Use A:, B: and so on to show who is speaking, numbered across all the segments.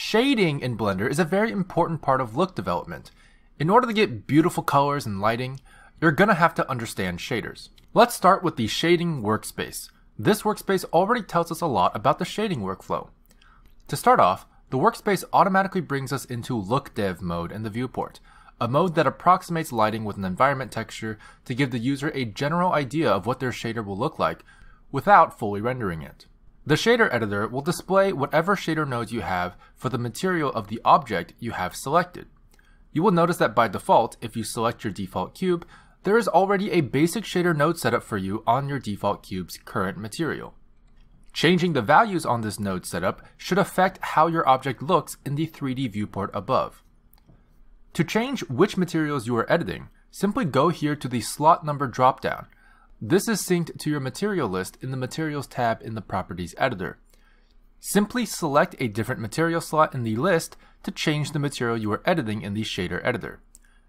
A: Shading in Blender is a very important part of look development. In order to get beautiful colors and lighting, you're gonna have to understand shaders. Let's start with the shading workspace. This workspace already tells us a lot about the shading workflow. To start off, the workspace automatically brings us into look dev mode in the viewport, a mode that approximates lighting with an environment texture to give the user a general idea of what their shader will look like without fully rendering it. The shader editor will display whatever shader nodes you have for the material of the object you have selected. You will notice that by default, if you select your default cube, there is already a basic shader node setup for you on your default cube's current material. Changing the values on this node setup should affect how your object looks in the 3D viewport above. To change which materials you are editing, simply go here to the slot number dropdown this is synced to your material list in the Materials tab in the Properties editor. Simply select a different material slot in the list to change the material you are editing in the shader editor.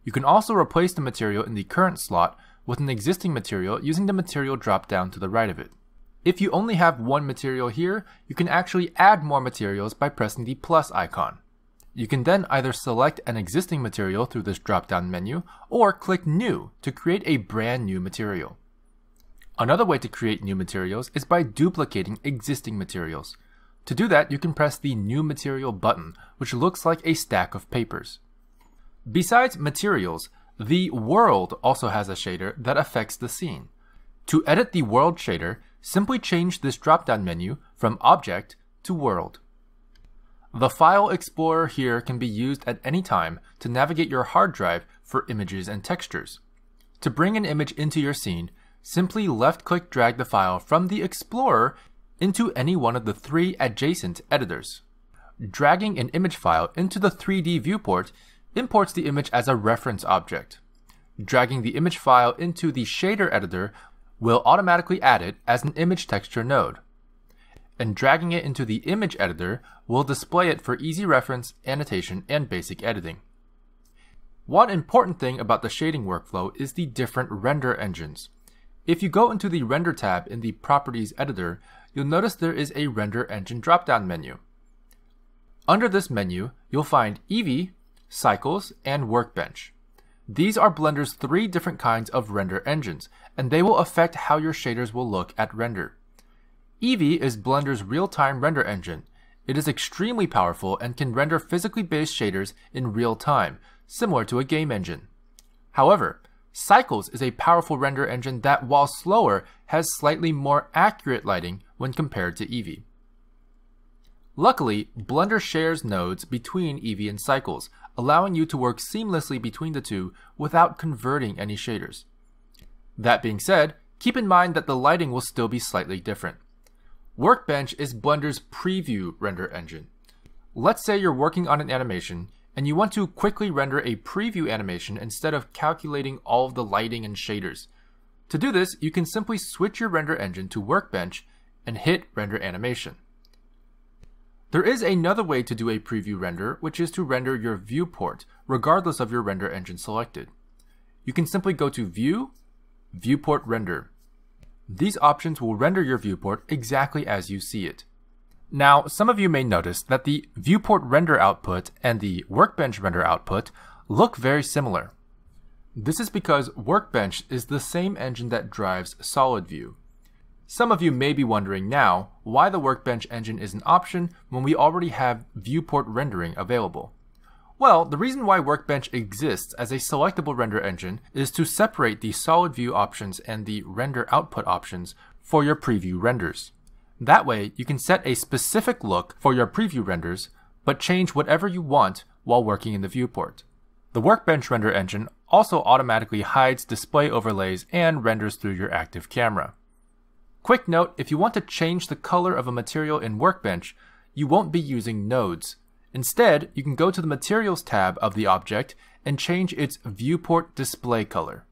A: You can also replace the material in the current slot with an existing material using the material dropdown to the right of it. If you only have one material here, you can actually add more materials by pressing the plus icon. You can then either select an existing material through this drop-down menu or click New to create a brand new material. Another way to create new materials is by duplicating existing materials. To do that, you can press the New Material button, which looks like a stack of papers. Besides materials, the world also has a shader that affects the scene. To edit the world shader, simply change this drop-down menu from Object to World. The File Explorer here can be used at any time to navigate your hard drive for images and textures. To bring an image into your scene, simply left-click drag the file from the Explorer into any one of the three adjacent editors. Dragging an image file into the 3D viewport imports the image as a reference object. Dragging the image file into the shader editor will automatically add it as an image texture node. And dragging it into the image editor will display it for easy reference, annotation, and basic editing. One important thing about the shading workflow is the different render engines. If you go into the Render tab in the Properties editor, you'll notice there is a Render Engine drop-down menu. Under this menu, you'll find Eevee, Cycles, and Workbench. These are Blender's three different kinds of render engines, and they will affect how your shaders will look at render. Eevee is Blender's real-time render engine. It is extremely powerful and can render physically based shaders in real time, similar to a game engine. However, Cycles is a powerful render engine that, while slower, has slightly more accurate lighting when compared to Eevee. Luckily, Blender shares nodes between Eevee and Cycles, allowing you to work seamlessly between the two without converting any shaders. That being said, keep in mind that the lighting will still be slightly different. Workbench is Blender's preview render engine. Let's say you're working on an animation and you want to quickly render a preview animation instead of calculating all of the lighting and shaders. To do this, you can simply switch your render engine to Workbench and hit Render Animation. There is another way to do a preview render, which is to render your viewport, regardless of your render engine selected. You can simply go to View, Viewport Render. These options will render your viewport exactly as you see it. Now, some of you may notice that the viewport render output and the workbench render output look very similar. This is because Workbench is the same engine that drives Solid View. Some of you may be wondering now why the Workbench engine is an option when we already have viewport rendering available. Well, the reason why Workbench exists as a selectable render engine is to separate the solid view options and the render output options for your preview renders. That way, you can set a specific look for your preview renders, but change whatever you want while working in the viewport. The Workbench render engine also automatically hides display overlays and renders through your active camera. Quick note, if you want to change the color of a material in Workbench, you won't be using nodes. Instead, you can go to the Materials tab of the object and change its viewport display color.